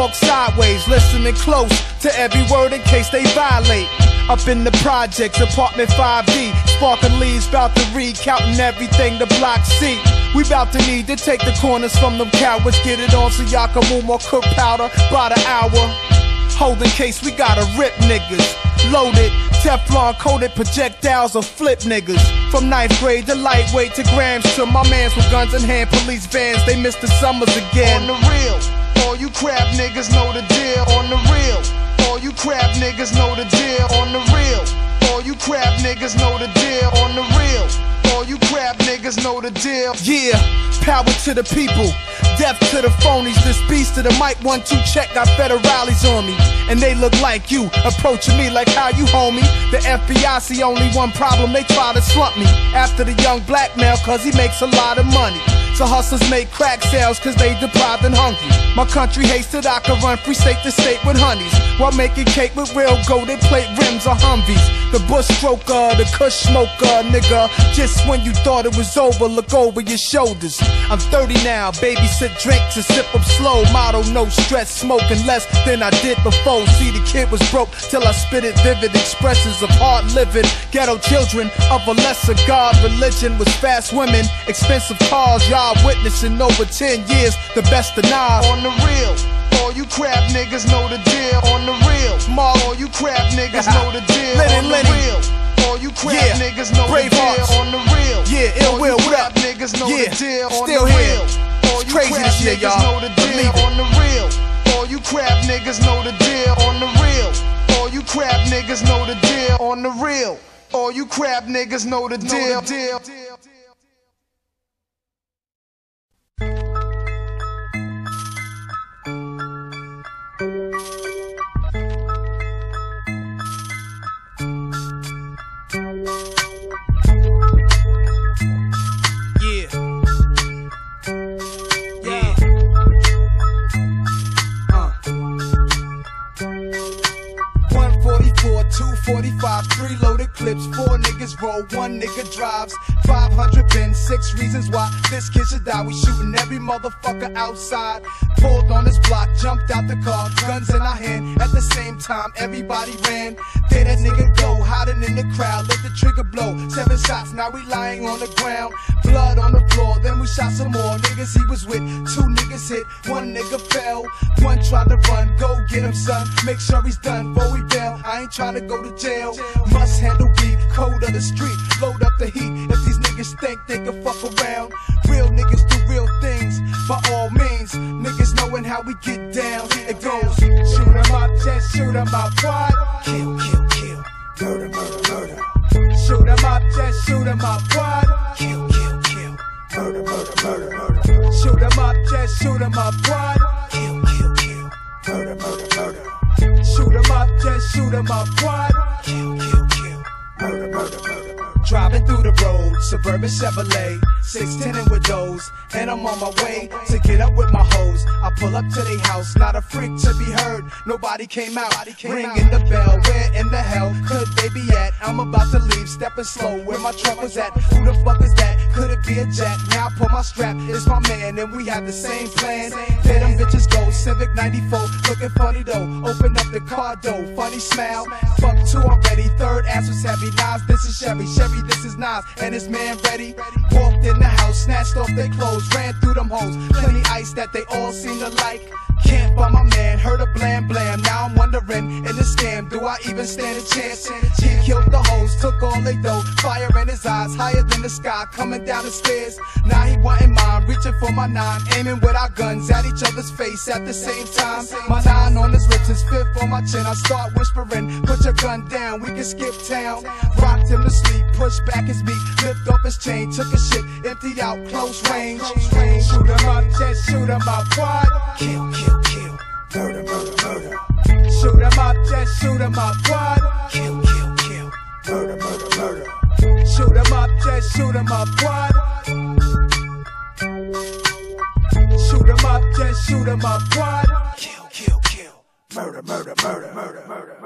talk sideways, listening close to every word in case they violate. Up in the projects, apartment 5D, sparking leaves, about to read, counting everything the block see. We bout to need to take the corners from them cowards, get it on so y'all can move more cook powder by the hour. Holding case, we gotta rip niggas. Loaded, Teflon coated projectiles or flip niggas. From ninth grade to lightweight to grams to my mans with guns in hand, police vans, they missed the summers again. On the real, all you crap niggas know the deal. On the real, all you crap niggas know the deal. On the real, all you crap niggas know the deal. On the real. All you crap niggas know the deal. Yeah, power to the people, death to the phonies. This beast to the mic, one two check, got federales on me, and they look like you, approaching me like how you homie. The FBI see only one problem, they try to slump me after the young black male, cause he makes a lot of money. So hustlers make crack sales cause they deprived and hungry. My country hates that I can run free state to state with honeys. While making cake with real gold, they plate rims or Humvees. The bush stroker, the kush smoker, nigga. Just when you thought it was over, look over your shoulders. I'm 30 now, babysit drinks and sip up slow. Motto, no stress, smoking less than I did before. See, the kid was broke till I spit it vivid expressions of hard living. Ghetto children of a lesser God. Religion was fast women, expensive cars, y'all witnessing over 10 years the best of nine. On the real, all you crap niggas know the deal. On the real, all you crap niggas know the deal. Lenny, on the Lenny. real, all you crap Yeah. niggas know Brave the deal. hearts. On the real, Yeah, ill will, what up? niggas know Yeah, the deal. On still the real, It's you crazy this year, niggas y'all. know the deal. On the real, all you crap niggas know the deal. On the real, all you crap niggas know the deal. On the real, all you crap niggas know the deal. One nigga drives. 500 bins, six reasons why this kid should die. We shooting every motherfucker outside. Pulled on his block, jumped out the car, guns in our hand. At the same time, everybody ran. There that nigga go, hiding in the crowd. Let the trigger blow. Seven shots, now we lying on the ground. Blood on the floor, then we shot some more niggas he was with. Two niggas hit, one nigga fell. One tried to run, go get him, son. Make sure he's done before we bail. I ain't trying to go to jail. Must handle beef, code of the street. Load up the heat. If these niggas think they can fuck around, real niggas do real things. By all means, niggas knowing how we get down. It goes shoot 'em up, just shoot 'em up, what? Kill, kill, kill. Murder, murder, murder. Shoot 'em up, just shoot 'em up, what? Kill, kill, kill. Murder, murder, murder, murder. Shoot 'em up, just shoot 'em up, what? Suburban Chevrolet, 610 with those, and I'm on my way to get up with my hoes. I pull up to their house, not a freak to be heard. Nobody came out, ringing the bell. Where in the hell could they be at? I'm about to leave, stepping slow. Where my truck was at? Who the fuck is that? Could it be a jack? Now I pull my strap, it's my man, and we have the same plan. There them bitches go, Civic 94, looking funny though. Open up the car door, funny smile. Fuck two already, third ass was heavy. Nas, this is Chevy, Chevy, this is Nas, and his man ready. Walked in the house, snatched off their clothes, ran through them hoes. Plenty ice that they all seem to like. Can't find my man, heard a blam blam. Now I'm wondering, in the scam, do I even stand a chance? He killed the hoes, took all they dough. Fire in his eyes, higher than the sky, coming down the stairs. Now he wanting mine, reaching for my nine, aiming with our guns at each other's face at the same time. My nine on his lips, his fifth on my chin. I start whispering, put your gun down, we can skip town. Rocked him to sleep, pushed back his beat, lift off his chain, took his shit, emptied out, close range. Shoot him up, just shoot him up, what? Kill, kill, kill. Murder, murder, murder. Shoot him up, just shoot him up, what? Kill, kill, kill. Murder, murder, murder. Shoot him up, just shoot him up, what? Shoot him up, just shoot him up, what? Kill, kill, kill. Murder, murder, murder, murder, murder, murder, murder,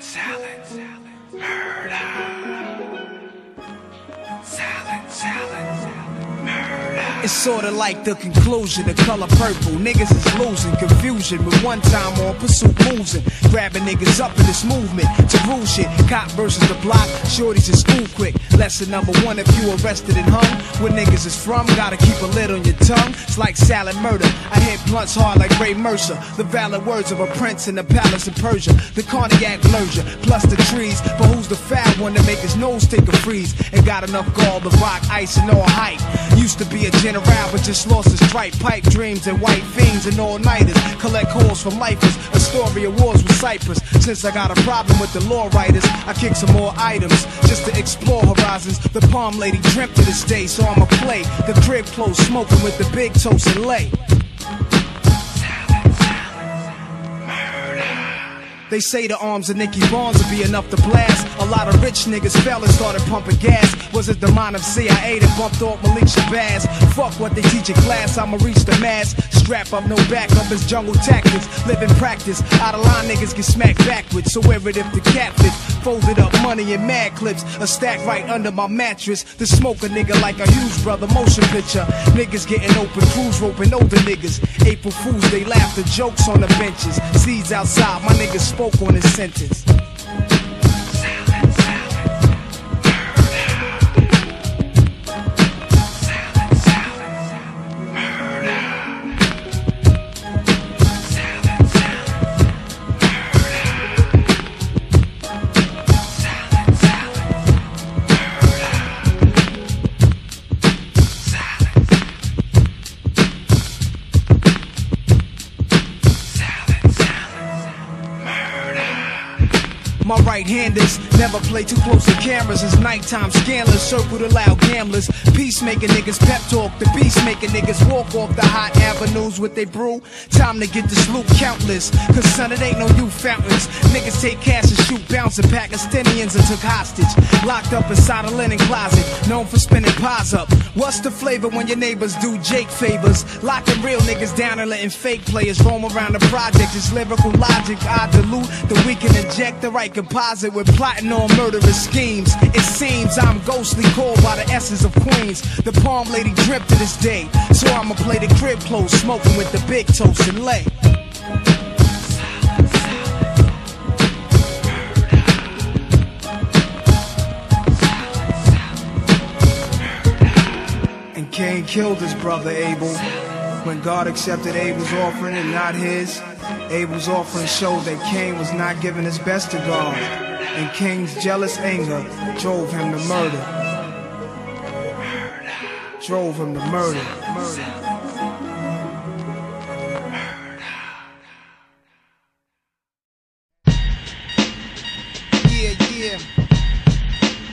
Silent, silent, silent, murder. Silence, silence, murder. It's sorta like the conclusion, the color purple. Niggas is losing confusion with one time on pursuit losing. Grabbing niggas up in this movement to rule shit. Cop versus the block, shorties in school quick. Lesson number one if you arrested and hung. Where niggas is from, gotta keep a lid on your tongue. It's like salad murder. I hit blunts hard like Ray Mercer. The valid words of a prince in the palace of Persia. The cognac blurger, plus the trees. But who's the fat one to make his nose take a freeze? And got enough gall to rock ice and all hype. Used to be a general, but just lost his stripe. Pipe dreams and white fiends and all nighters. Collect calls from lifers. A story of wars with Cyprus. Since I got a problem with the law writers, I kick some more items just to explore horizons. The palm lady dreamt to this day, so I'ma play the crib close, smoking with the big toast and lay. They say the arms of Nicky Barnes would be enough to blast. A lot of rich niggas fell and started pumping gas. Was it the mind of CIA that bumped off Malik Shabazz? Fuck what they teach in class, I'ma reach the mass. Strap up, no backup, it's jungle tactics. Live practice, out of line niggas get smacked backwards. So wear it if the catfish. Folded up money in mad clips, a stack right under my mattress. To smoke a nigga like a huge brother motion picture. Niggas getting open, cruise roping older niggas. April Fools, they laugh the jokes on the benches. Seeds outside, my niggas spoke on his sentence. My right handers never play too close to cameras. It's nighttime scandalous, circle the loud gamblers. Peacemaking niggas pep talk. The making niggas walk off the hot avenues with they brew. Time to get this loot countless. Cause son, it ain't no youth fountains. Niggas take cash and shoot bouncing Pakistanians and took hostage. Locked up inside a linen closet, known for spinning pies up. What's the flavor when your neighbors do Jake favors? Locking real niggas down and letting fake players roam around the project. It's lyrical logic. I dilute the we can inject the right composite with plotting on murderous schemes. It seems I'm ghostly called by the essence of Queens. The palm lady dreamt to this day. So I'ma play the crib close, smoking with the big toast and lay. Cain killed his brother Abel. When God accepted Abel's offering and not his, Abel's offering showed that Cain was not giving his best to God. And Cain's jealous anger drove him to murder. Drove him to murder. Murder. Yeah, yeah.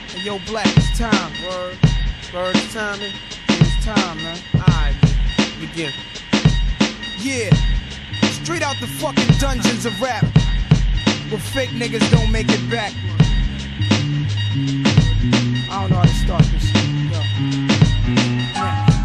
Hey, yo, Black, it's time. Word. It's timing. Time, man. Alright, begin. Yeah. Straight out the fucking dungeons of rap. Where fake niggas don't make it back. I don't know how to start this.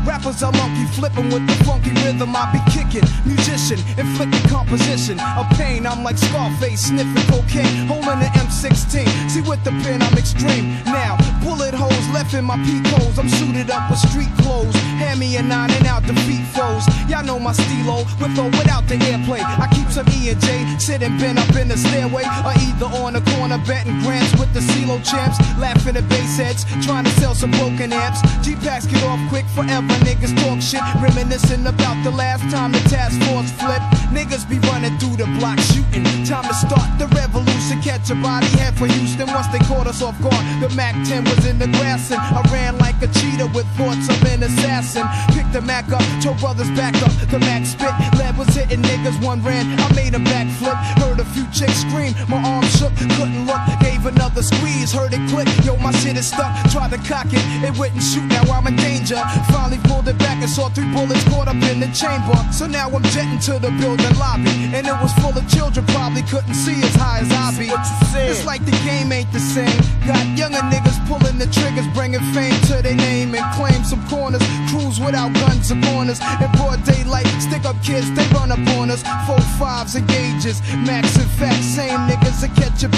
Rappers are monkey flipping with the funky rhythm I be kicking. Musician, inflicting composition of pain. I'm like Scarface sniffing cocaine, holding an M16. See with the pen I'm extreme. Now bullet holes left in my peak holes. I'm suited up with street clothes. Hand me a nine and out defeat foes. Y'all know my stilo with or without the airplay. I keep some E and J sitting bent up in the stairway, or either on the corner betting grants with the CeeLo champs, laughing at base heads, trying to sell some broken amps. G packs get off quick forever. Niggas talk shit, reminiscing about the last time the task force flipped. Niggas be running through the block shooting. Time to start the revolution. Catch a body head for Houston once they caught us off guard. The Mac 10 was in the grass I ran like a cheetah with thoughts of an assassin. Picked the Mac up, told brothers back up. The Mac spit, lead was hitting niggas. One ran, I made a backflip. Heard a few chicks scream, my arm shook, couldn't look. Gave another squeeze, heard it click. Yo, my shit is stuck. Tried to cock it, it wouldn't shoot. Now I'm in danger. Finally pulled it back and saw three bullets caught up in the chamber. So now I'm jetting to the building lobby. And it was full of children, probably couldn't see as high as I be. It's like the game ain't the same. Got younger niggas pulling the triggers, bringing fame to their name and claim some corners. Cruise without guns or corners. In broad daylight, stick up kids, they run up on us. Four fives and gauges, max and facts, same niggas that catch a